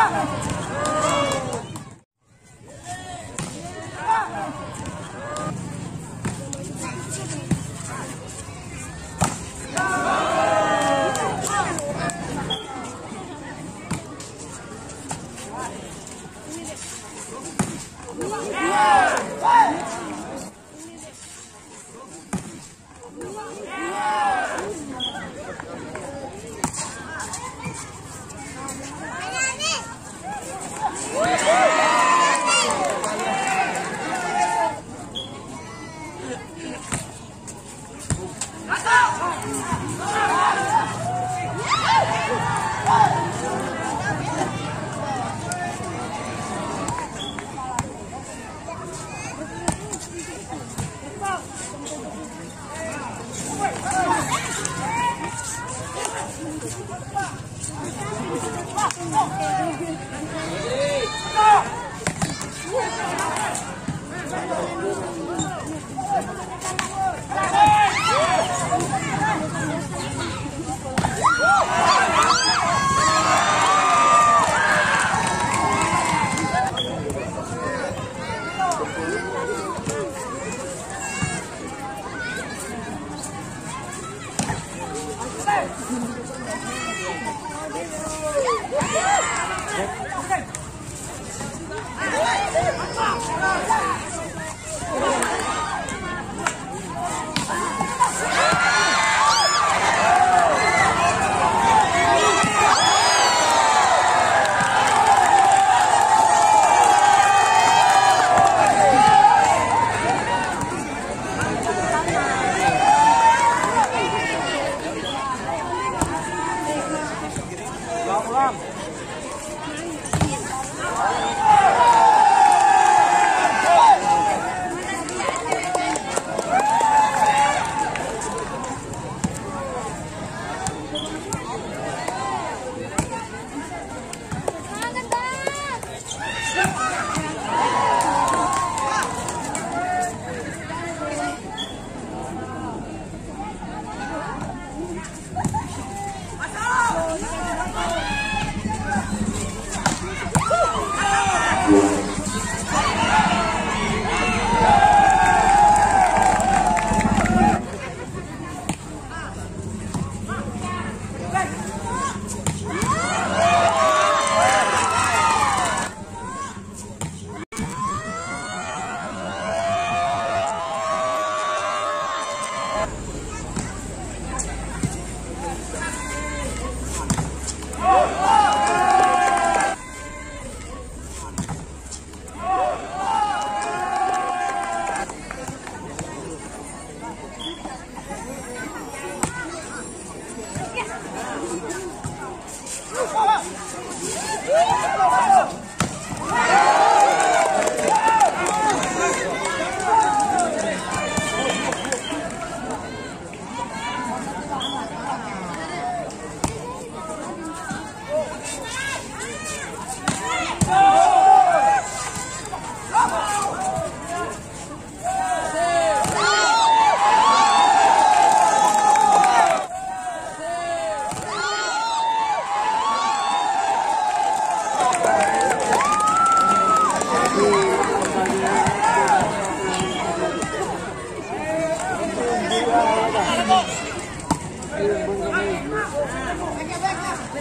放上去。Mom.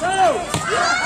Go!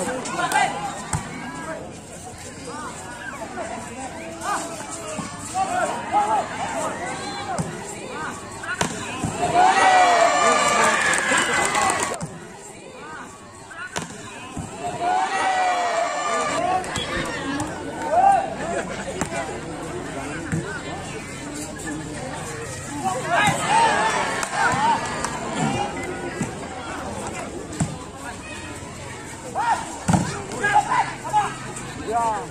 Allez, 야.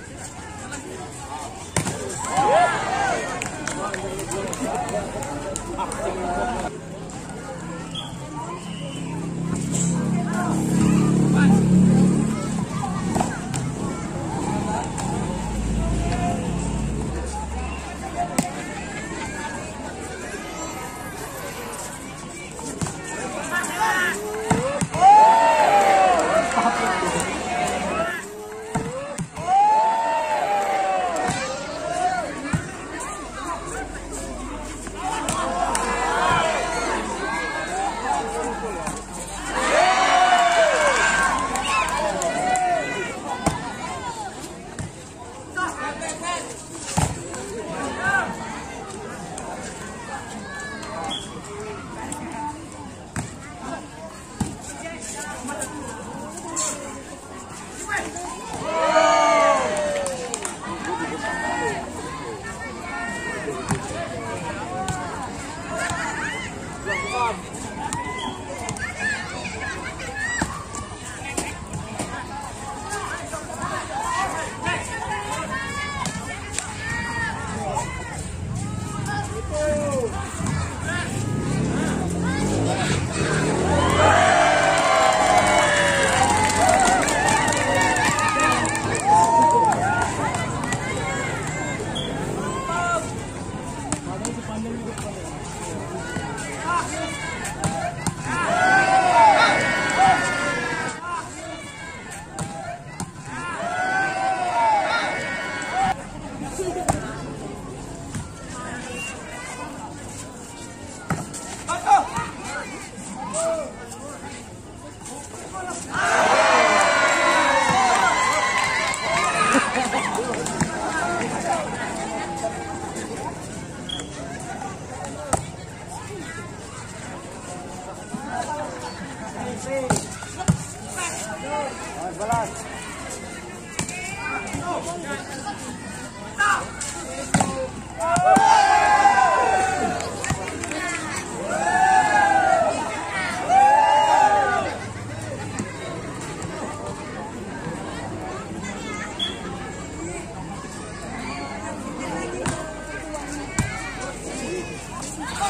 us.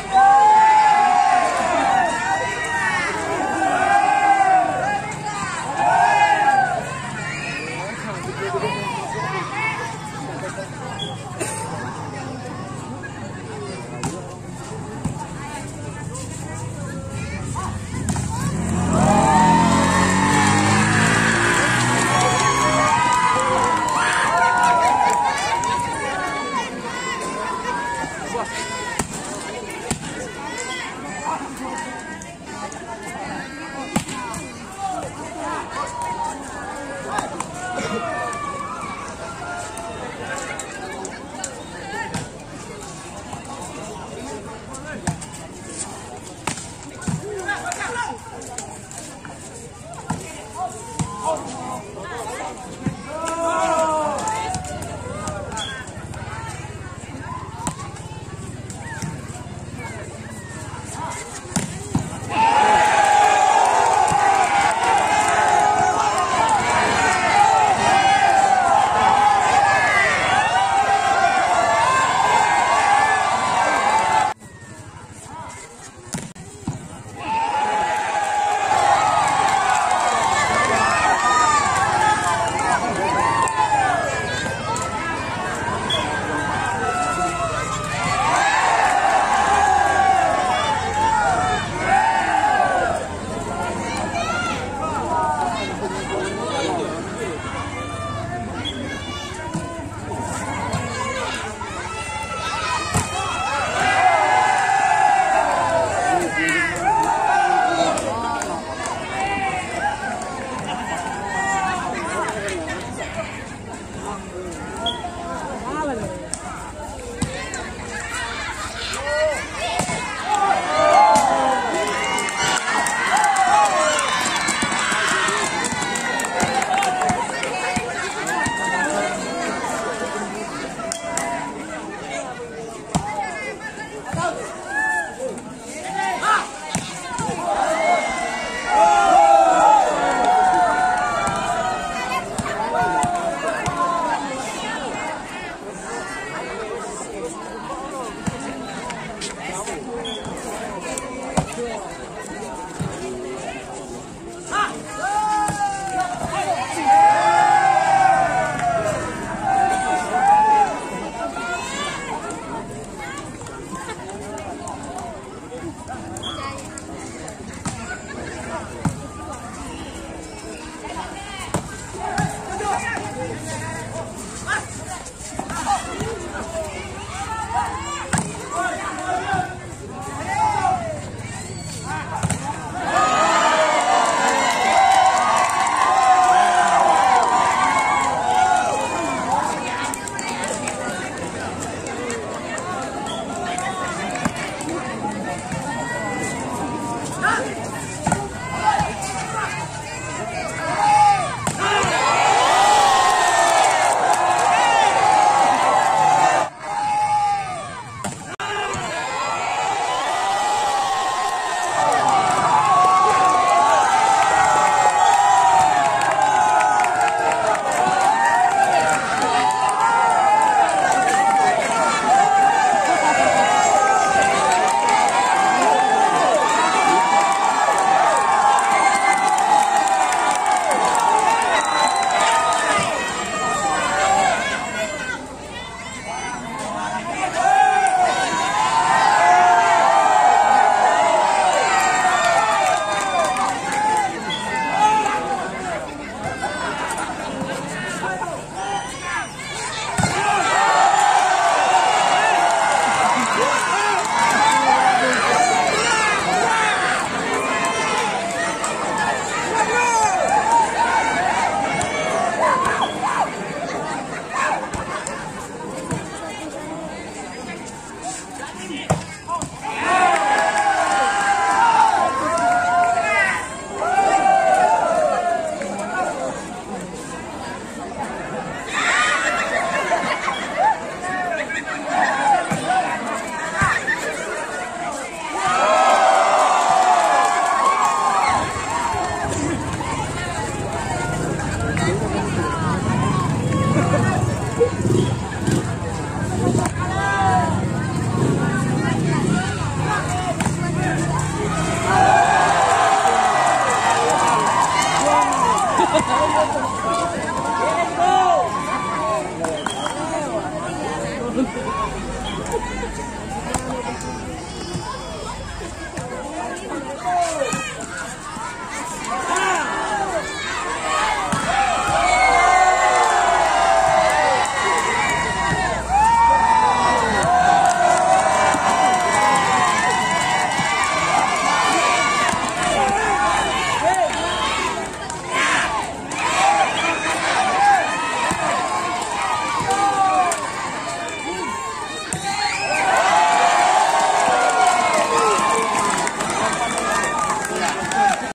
Brasil!